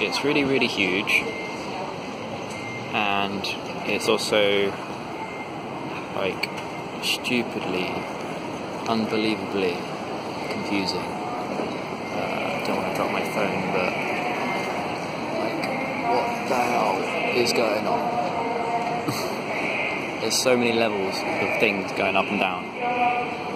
it's really, really huge, and it's also like stupidly, unbelievably confusing. Uh, I don't want to drop my phone, but like, what the hell is going on? There's so many levels of things going up and down.